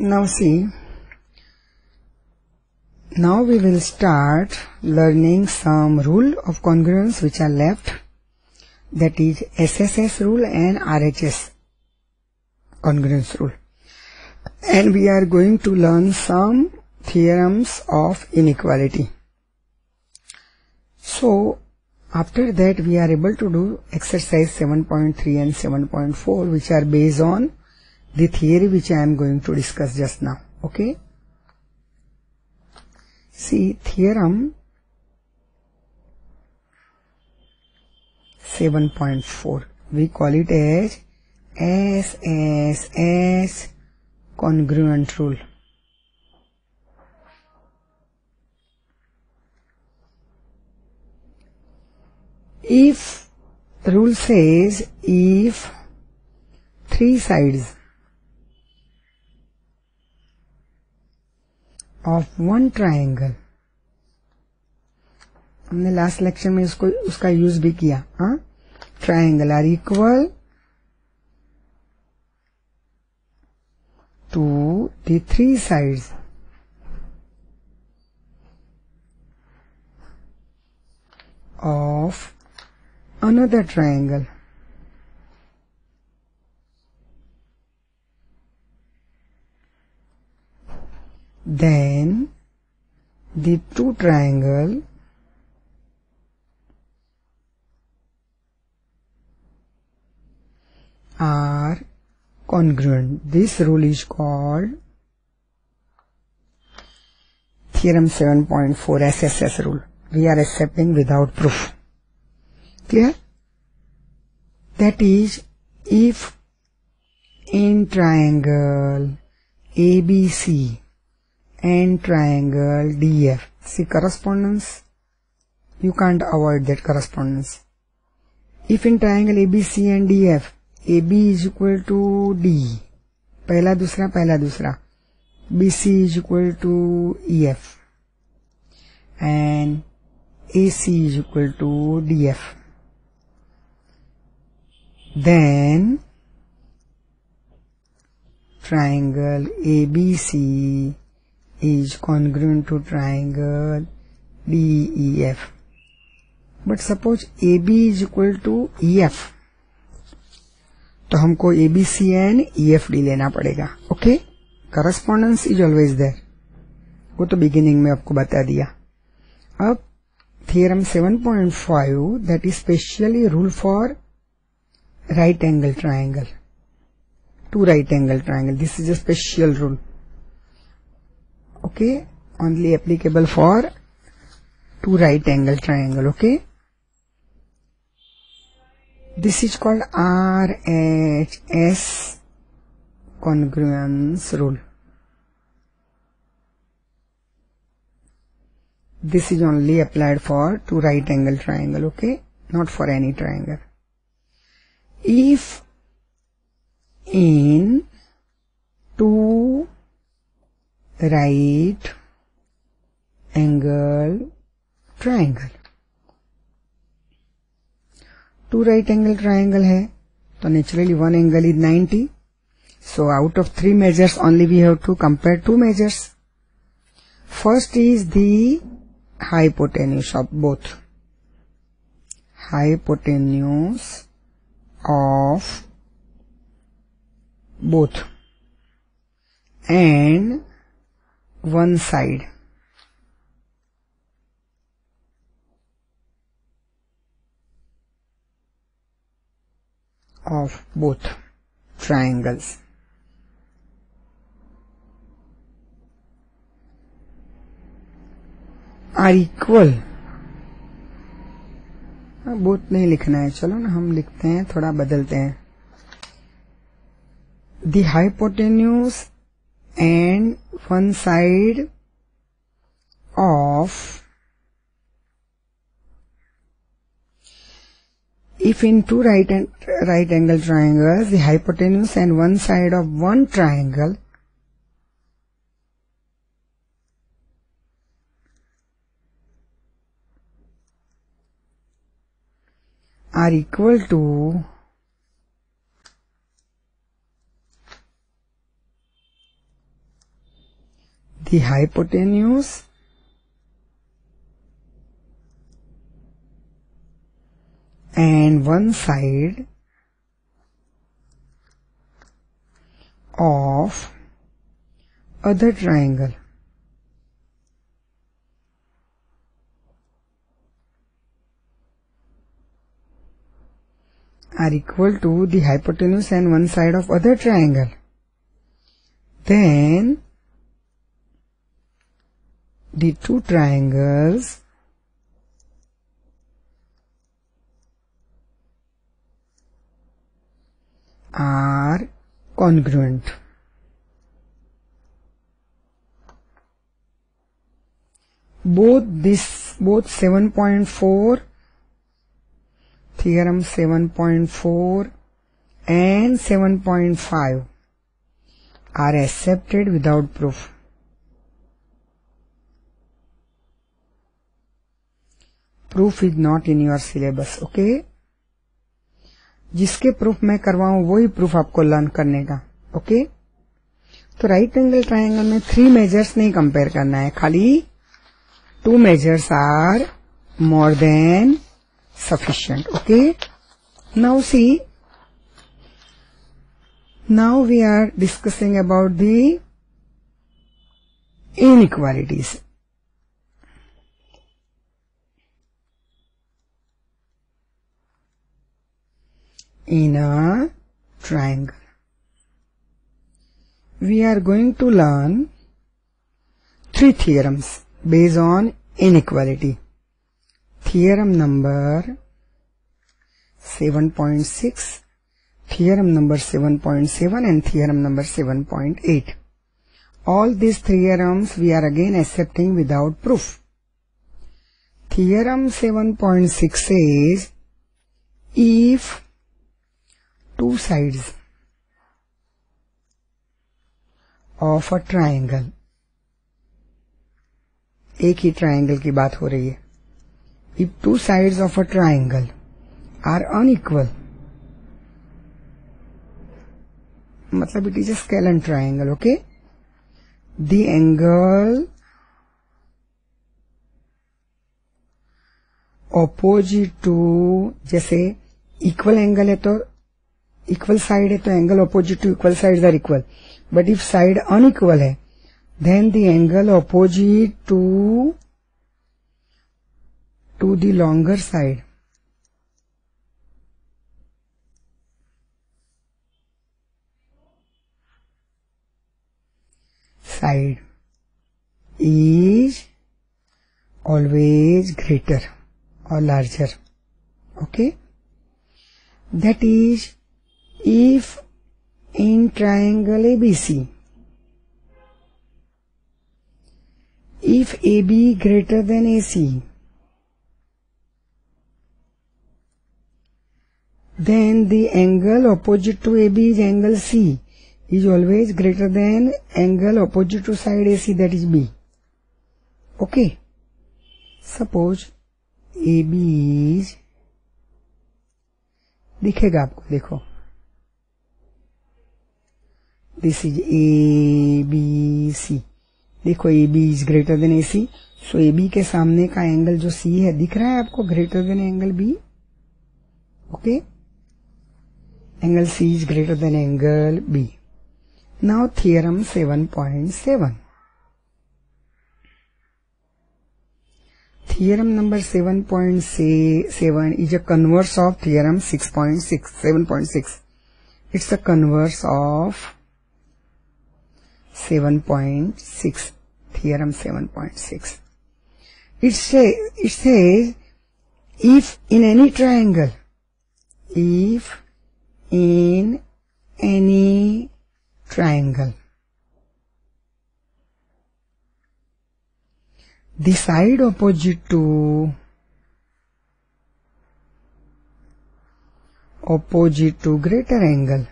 Now see, now we will start learning some rule of congruence which are left that is SSS rule and RHS congruence rule. And we are going to learn some theorems of inequality. So after that we are able to do exercise 7.3 and 7.4 which are based on the theory which I am going to discuss just now. Okay. See theorem 7.4 we call it as SSS congruent rule. If the rule says if three sides of one triangle हमने last lecture में इसको उसका use भी किया हाँ? Triangle are equal to the three sides of another triangle. Then the two triangle are congruent. This rule is called theorem 7.4 SSS rule. We are accepting without proof. Clear? That is, if in triangle ABC and triangle DF, see correspondence, you can't avoid that correspondence. If in triangle ABC and DF, AB is equal to D, पहला दूसरा पहला दूसरा, BC is equal to EF, and AC is equal to DF. Then triangle ABC is congruent to triangle DEF. But suppose AB is equal to EF. तो हमको A B C and E F D लेना पड़ेगा okay correspondence is always there वो तो beginning में आपको बता दिया अब theorem 7.5 that is specially rule for right angle triangle two right angle triangle this is a special rule okay? Only applicable for two right angle triangle okay? This is called RHS congruence rule. This is only applied for two right angle triangle okay? Not for any triangle. If in two right angle triangle two right angle triangle है तो naturally one angle is ninety so out of three measures only we have to compare two measures first is the hypotenuse of both hypotenuse of both and one side of both triangles are equal बहुत नहीं लिखना है। चलो ना, हम लिखते हैं, थोड़ा बदलते हैं। The hypotenuse and one side of if in two right and right angle triangles the hypotenuse and one side of one triangle are equal to the hypotenuse? And one side of other triangle. Are equal to the hypotenuse and one side of other triangle. Then the two triangles are congruent. Both this, both 7.4, theorem 7.4 and 7.5 are accepted without proof. Proof is not in your syllabus okay जिसके proof मैं करवाऊं, वही proof आपको learn करने का okay तो right angle triangle में three measures नहीं कंपेयर करना है, खाली two measures are more than sufficient okay now see now we are discussing about the inequalities. In a triangle. We are going to learn three theorems based on inequality. Theorem number 7.6, theorem number 7.7 and theorem number 7.8. All these theorems we are again accepting without proof. Theorem 7.6 says if two sides of a triangle. एक ही ट्राइंगल की बात हो रही है। If two sides of a triangle are unequal मतलब it is a scalene triangle okay the angle opposite to जैसे इक्वल एंगल है तो इक्वल साइड है तो angle opposite to equal side are equal but if side unequal है then the angle opposite to to the longer side side is always greater or larger. Okay? That is if in triangle ABC if AB greater than AC then the angle opposite to AB is angle C is always greater than angle opposite to side AC that is B. Okay. Suppose AB is दिखेगा आपको देखो this is A B C देखो A B is greater than A C so A B के सामने का angle जो सी है, दिख रहा है आपको? Greater than angle B okay angle C is greater than angle B now theorem 7.7 theorem number 7.7 is a converse of theorem 6.6 7.6 it's a converse of 7.6 theorem 7.6 it say it says if in any triangle if in any triangle the side opposite to opposite to greater angle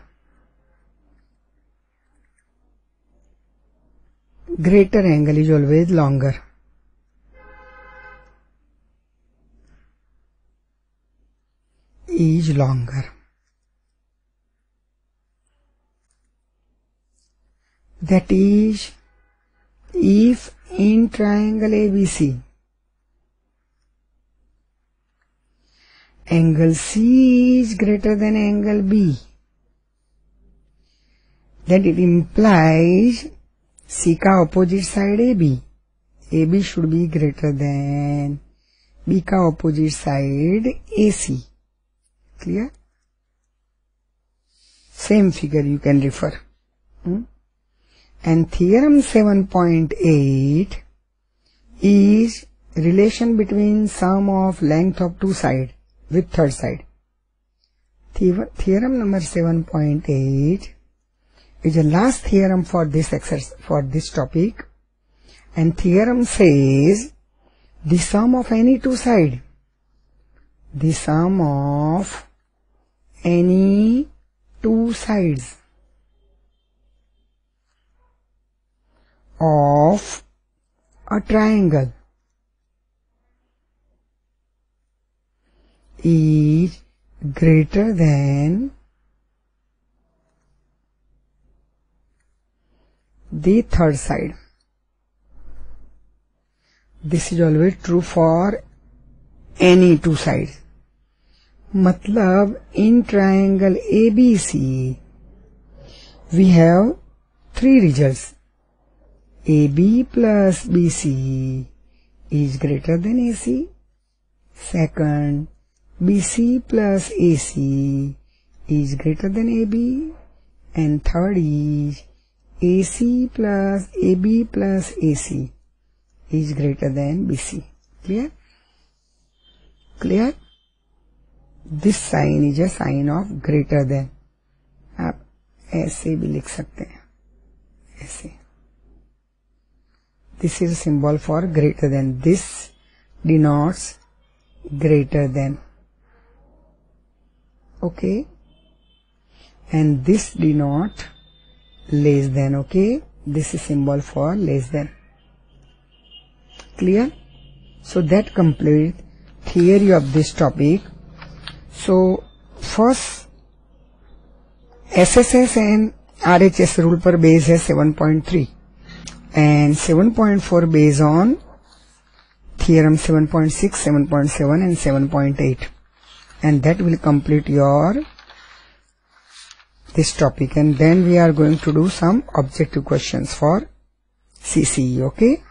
greater angle is always longer. Is longer. That is if in triangle ABC angle C is greater than angle B then it implies C का opposite side AB AB should be greater than B का opposite side AC clear same figure you can refer hmm? and theorem 7.8 is relation between sum of length of two sides with third side. Theorem number 7.8 is the last theorem for this exercise, for this topic. And theorem says the sum of any two side the sum of any two sides of a triangle is greater than the third side. This is always true for any two sides. मतलब in triangle ABC we have three results. AB plus BC is greater than AC. Second, BC plus AC is greater than AB. And third is AC plus AB plus AC is greater than BC. Clear? Clear? This sign is a sign of greater than. आप ऐसे भी लिख सकते हैं ऐसे this is a symbol for greater than this denotes greater than okay and this denote less than okay? This is symbol for less than. Clear? So that complete theory of this topic. So first SSS and RHS rule per base is 7.3 and 7.4 based on theorem 7.6, 7.7 and 7.8 and that will complete your this topic and then we are going to do some objective questions for CCE okay